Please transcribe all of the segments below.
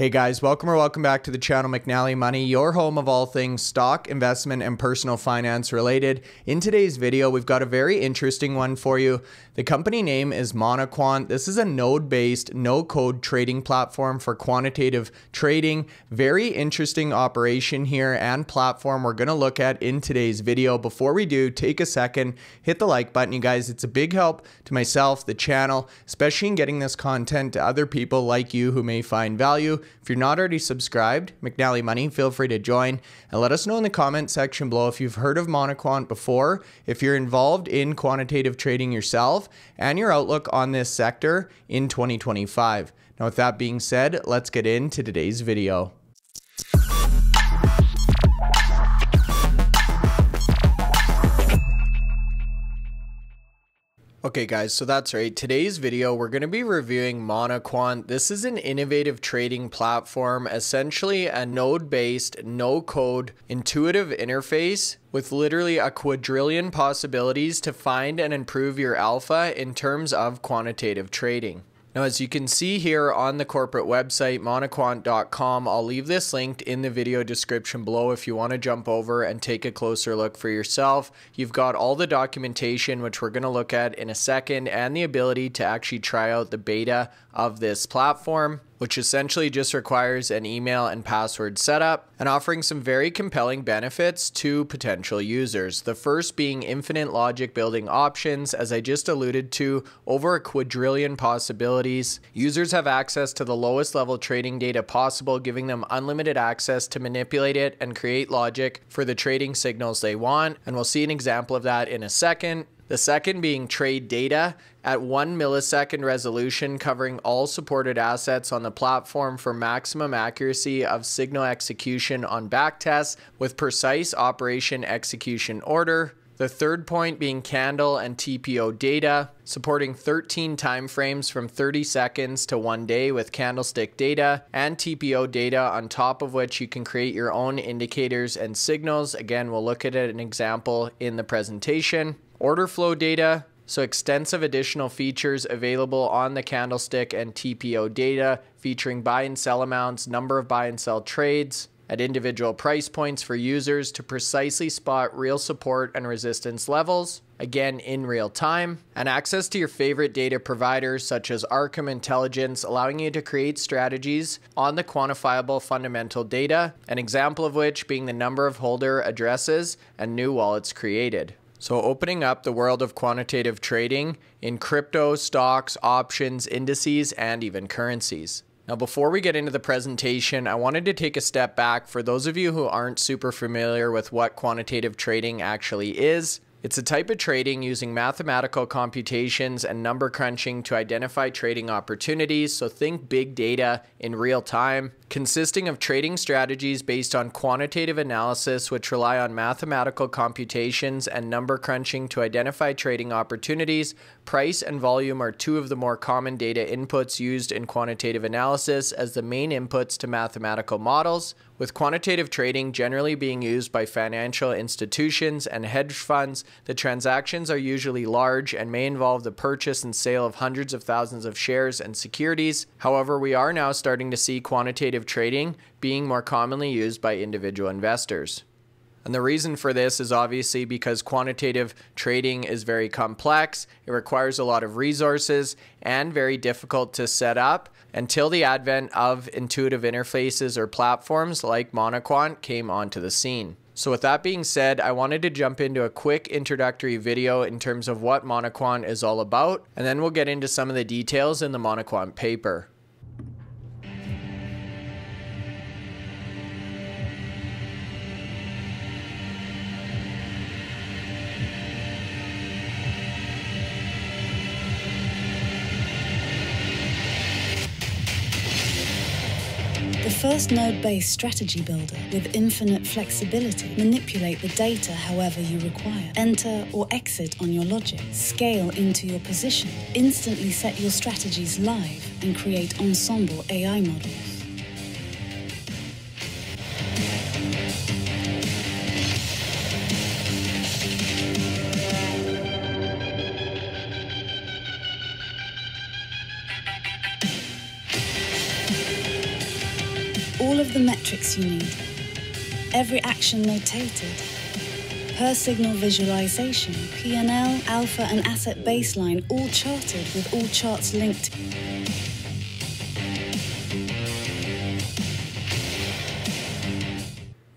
Hey guys, welcome or welcome back to the channel McNallie Money, your home of all things stock, investment, and personal finance related. In today's video, we've got a very interesting one for you. The company name is Monoquant. This is a node-based, no-code trading platform for quantitative trading. Very interesting operation here and platform we're going to look at in today's video. Before we do, take a second, hit the like button, you guys. It's a big help to myself, the channel, especially in getting this content to other people like you who may find value. If you're not already subscribed, McNallie Money, feel free to join and let us know in the comment section below if you've heard of Monoquant before, if you're involved in quantitative trading yourself, and your outlook on this sector in 2025. Now, with that being said, let's get into today's video. Okay guys, so that's right. Today's video, we're going to be reviewing Monoquant. This is an innovative trading platform, essentially a node-based, no-code, intuitive interface with literally a quadrillion possibilities to find and improve your alpha in terms of quantitative trading. Now, as you can see here on the corporate website, monoquant.com, I'll leave this linked in the video description below if you want to jump over and take a closer look for yourself. You've got all the documentation, which we're going to look at in a second, and the ability to actually try out the beta of this platform which essentially just requires an email and password setup and offering some very compelling benefits to potential users. The first being infinite logic building options, as I just alluded to, over a quadrillion possibilities. Users have access to the lowest level trading data possible, giving them unlimited access to manipulate it and create logic for the trading signals they want. And we'll see an example of that in a second. The second being trade data at one millisecond resolution, covering all supported assets on the platform for maximum accuracy of signal execution on backtests with precise operation execution order. The third point being candle and TPO data, supporting 13 timeframes from 30 seconds to one day with candlestick data and TPO data, on top of which you can create your own indicators and signals. Again, we'll look at an example in the presentation order flow data, so extensive additional features available on the candlestick and TPO data featuring buy and sell amounts, number of buy and sell trades at individual price points for users to precisely spot real support and resistance levels, again in real time, and access to your favorite data providers such as Arkham Intelligence, allowing you to create strategies on the quantifiable fundamental data, an example of which being the number of holder addresses and new wallets created. So, opening up the world of quantitative trading in crypto, stocks, options, indices, and even currencies. Now, before we get into the presentation, I wanted to take a step back for those of you who aren't super familiar with what quantitative trading actually is. It's a type of trading using mathematical computations and number crunching to identify trading opportunities. So, think big data in real time consisting of trading strategies based on quantitative analysis, which rely on mathematical computations and number crunching to identify trading opportunities. Price and volume are two of the more common data inputs used in quantitative analysis as the main inputs to mathematical models, with quantitative trading generally being used by financial institutions and hedge funds, the transactions are usually large and may involve the purchase and sale of hundreds of thousands of shares and securities. However, we are now starting to see quantitative trading being more commonly used by individual investors. And the reason for this is obviously because quantitative trading is very complex, it requires a lot of resources, and very difficult to set up until the advent of intuitive interfaces or platforms like Monoquant came onto the scene. So with that being said, I wanted to jump into a quick introductory video in terms of what Monoquant is all about, and then we'll get into some of the details in the Monoquant paper. First node-based strategy builder with infinite flexibility. Manipulate the data however you require. Enter or exit on your logic. Scale into your position. Instantly set your strategies live and create ensemble AI models. You need, every action notated, per signal visualization, P&L, alpha and asset baseline all charted with all charts linked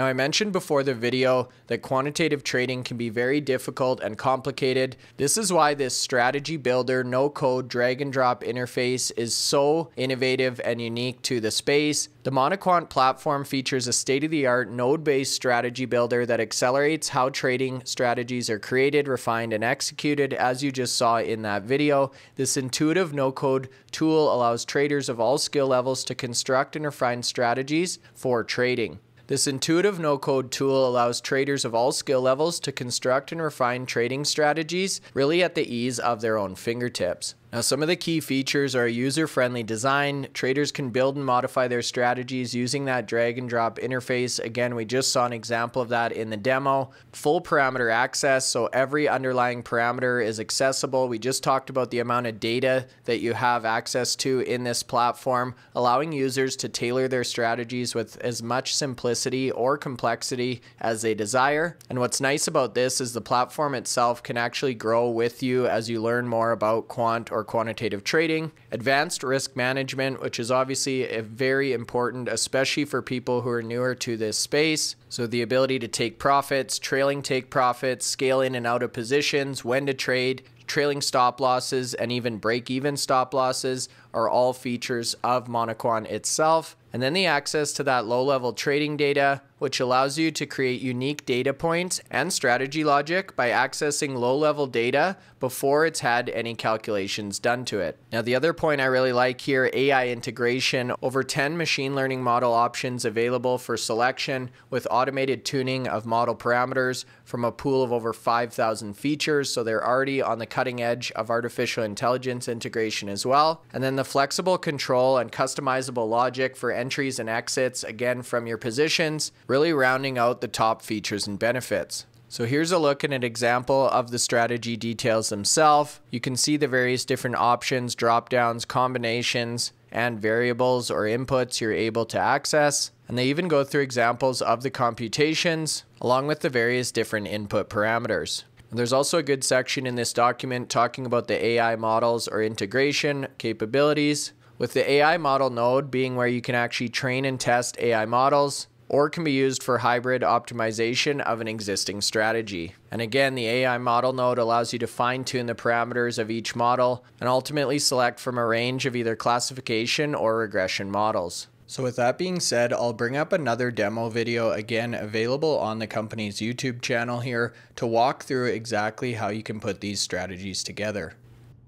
Now, I mentioned before the video that quantitative trading can be very difficult and complicated. This is why this strategy builder, no code, drag and drop interface is so innovative and unique to the space. The Monoquant platform features a state of the art node based strategy builder that accelerates how trading strategies are created, refined, and executed, as you just saw in that video. This intuitive no code tool allows traders of all skill levels to construct and refine strategies for trading. This intuitive no code tool allows traders of all skill levels to construct and refine trading strategies really at the ease of their own fingertips. Now, some of the key features are user friendly design. Traders can build and modify their strategies using that drag and drop interface. Again, we just saw an example of that in the demo. Full parameter access, so every underlying parameter is accessible. We just talked about the amount of data that you have access to in this platform, allowing users to tailor their strategies with as much simplicity or complexity as they desire. And what's nice about this is the platform itself can actually grow with you as you learn more about quant or or quantitative trading, advanced risk management, which is obviously very important, especially for people who are newer to this space. So, the ability to take profits, trailing take profits, scale in and out of positions, when to trade, trailing stop losses, and even break even stop losses are all features of Monoquant itself. And then the access to that low level trading data, which allows you to create unique data points and strategy logic by accessing low level data before it's had any calculations done to it. Now, the other point I really like here AI integration, over 10 machine learning model options available for selection with automated tuning of model parameters from a pool of over 5,000 features. So they're already on the cutting edge of artificial intelligence integration as well. And then the flexible control and customizable logic for entries and exits, again from your positions, really rounding out the top features and benefits. So here's a look at an example of the strategy details themselves. You can see the various different options, drop downs, combinations, and variables or inputs you're able to access. And they even go through examples of the computations along with the various different input parameters. There's also a good section in this document talking about the AI models or integration capabilities, with the AI model node being where you can actually train and test AI models, or can be used for hybrid optimization of an existing strategy. And again, the AI model node allows you to fine tune the parameters of each model and ultimately select from a range of either classification or regression models. So with that being said, I'll bring up another demo video again available on the company's YouTube channel here to walk through exactly how you can put these strategies together.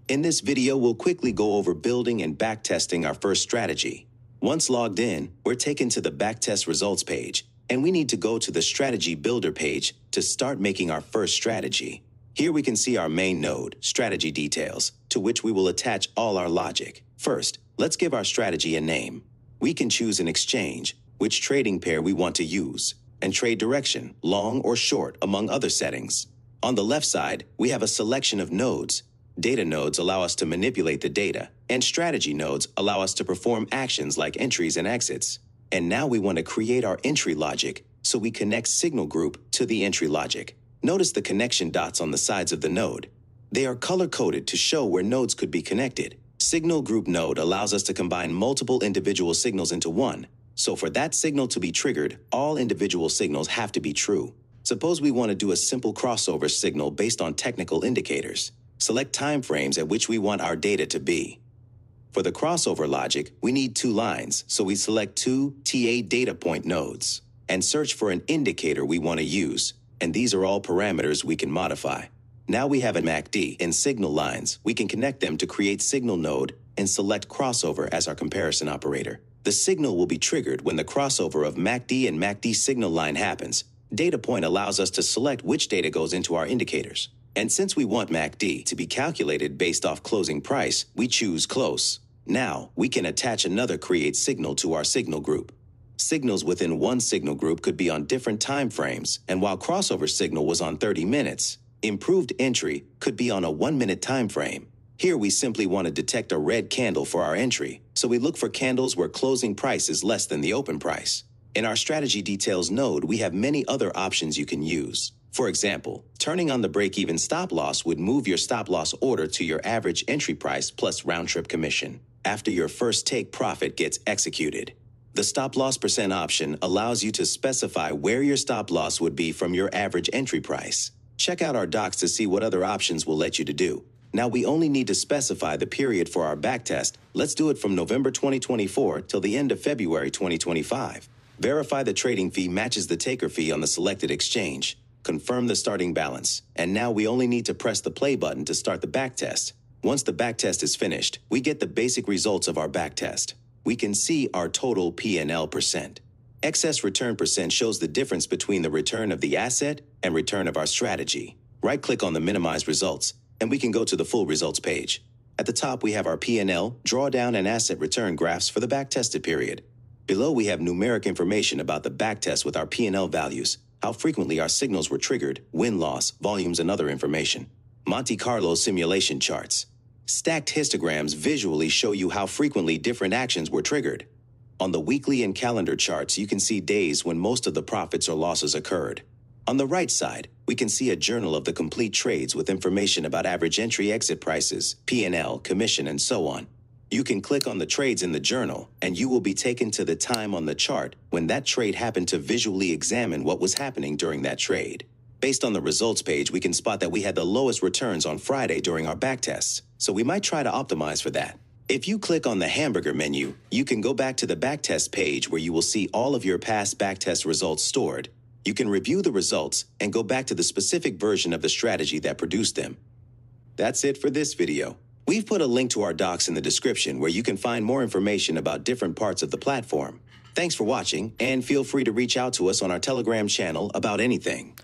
In this video, we'll quickly go over building and backtesting our first strategy. Once logged in, we're taken to the backtest results page, and we need to go to the strategy builder page to start making our first strategy. Here we can see our main node, strategy details, to which we will attach all our logic. First, let's give our strategy a name we can choose an exchange, which trading pair we want to use, and trade direction, long or short, among other settings. On the left side, we have a selection of nodes. Data nodes allow us to manipulate the data, and strategy nodes allow us to perform actions like entries and exits. And now we want to create our entry logic, so we connect signal group to the entry logic. Notice the connection dots on the sides of the node. They are color-coded to show where nodes could be connected. Signal group node allows us to combine multiple individual signals into one. So for that signal to be triggered, all individual signals have to be true. Suppose we want to do a simple crossover signal based on technical indicators. Select time frames at which we want our data to be. For the crossover logic, we need two lines, so we select two TA data point nodes and search for an indicator we want to use, and these are all parameters we can modify. Now we have a MACD in signal lines. We can connect them to create signal node and select crossover as our comparison operator. The signal will be triggered when the crossover of MACD and MACD signal line happens. Data point allows us to select which data goes into our indicators. And since we want MACD to be calculated based off closing price, we choose close. Now, we can attach another create signal to our signal group. Signals within one signal group could be on different time frames, and while crossover signal was on 30 minutes, Improved entry could be on a one minute time frame. Here we simply want to detect a red candle for our entry, so we look for candles where closing price is less than the open price. In our strategy details node, we have many other options you can use. For example, turning on the break-even stop loss would move your stop loss order to your average entry price plus round-trip commission after your first take profit gets executed. The stop loss percent option allows you to specify where your stop loss would be from your average entry price. Check out our docs to see what other options will let you to do. Now we only need to specify the period for our backtest. Let's do it from November 2024 till the end of February 2025. Verify the trading fee matches the taker fee on the selected exchange confirm the starting balance, and now we only need to press the play button to start the backtest. Once the backtest is finished, we get the basic results of our backtest. We can see our total P&L percent. Excess return percent shows the difference between the return of the asset and return of our strategy. Right-click on the minimize results, and we can go to the full results page. At the top, we have our P&L, drawdown, and asset return graphs for the backtested period. Below, we have numeric information about the backtest with our P&L values, how frequently our signals were triggered, win-loss, volumes, and other information. Monte Carlo simulation charts. Stacked histograms visually show you how frequently different actions were triggered. On the weekly and calendar charts, you can see days when most of the profits or losses occurred. On the right side, we can see a journal of the complete trades with information about average entry exit prices, P&L, commission, and so on. You can click on the trades in the journal, and you will be taken to the time on the chart when that trade happened to visually examine what was happening during that trade. Based on the results page, we can spot that we had the lowest returns on Friday during our backtests, so we might try to optimize for that. If you click on the hamburger menu, you can go back to the backtest page where you will see all of your past backtest results stored. You can review the results and go back to the specific version of the strategy that produced them. That's it for this video. We've put a link to our docs in the description where you can find more information about different parts of the platform. Thanks for watching, and feel free to reach out to us on our Telegram channel about anything.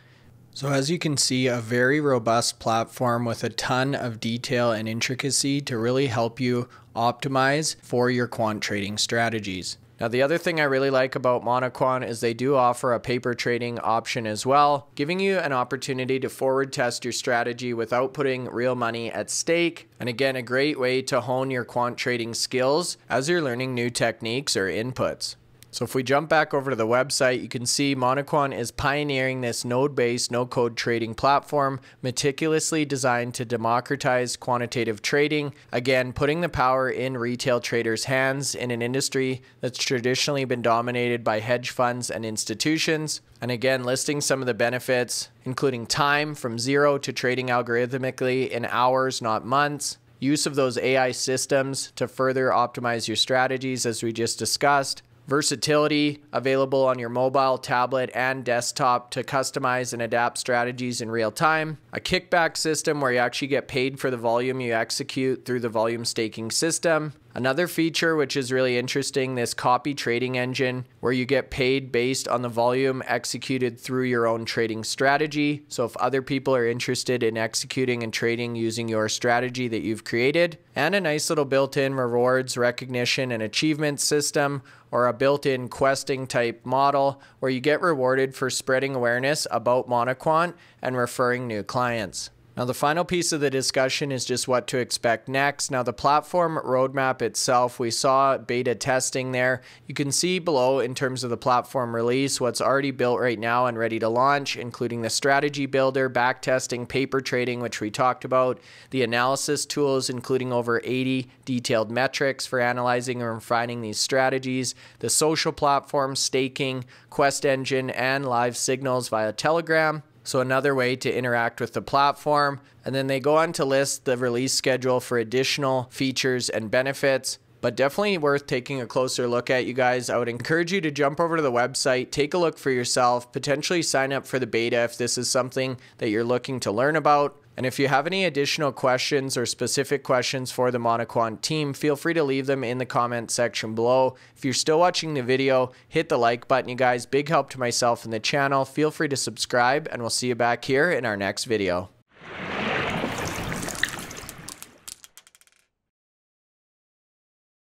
So as you can see, a very robust platform with a ton of detail and intricacy to really help you optimize for your quant trading strategies. Now, the other thing I really like about Monoquant is they do offer a paper trading option as well, giving you an opportunity to forward test your strategy without putting real money at stake. And again, a great way to hone your quant trading skills as you're learning new techniques or inputs. So if we jump back over to the website, you can see Monoquant is pioneering this node-based, no-code trading platform, meticulously designed to democratize quantitative trading. Again, putting the power in retail traders' hands in an industry that's traditionally been dominated by hedge funds and institutions. And again, listing some of the benefits, including time from zero to trading algorithmically in hours, not months. Use of those AI systems to further optimize your strategies, as we just discussed versatility available on your mobile, tablet, and desktop to customize and adapt strategies in real time, a kickback system where you actually get paid for the volume you execute through the volume staking system, Another feature which is really interesting, this copy trading engine where you get paid based on the volume executed through your own trading strategy. So if other people are interested in executing and trading using your strategy that you've created, and a nice little built-in rewards, recognition, and achievement system or a built-in questing type model where you get rewarded for spreading awareness about Monoquant and referring new clients. Now, the final piece of the discussion is just what to expect next. Now, the platform roadmap itself, we saw beta testing there. You can see below in terms of the platform release what's already built right now and ready to launch, including the strategy builder, backtesting, paper trading, which we talked about, the analysis tools, including over 80 detailed metrics for analyzing and refining these strategies, the social platform, staking, quest engine, and live signals via Telegram. So another way to interact with the platform. And then they go on to list the release schedule for additional features and benefits but definitely worth taking a closer look at you guys. I would encourage you to jump over to the website, take a look for yourself, potentially sign up for the beta if this is something that you're looking to learn about. And if you have any additional questions or specific questions for the Monoquant team, feel free to leave them in the comment section below. If you're still watching the video, hit the like button, you guys. Big help to myself and the channel. Feel free to subscribe, and we'll see you back here in our next video.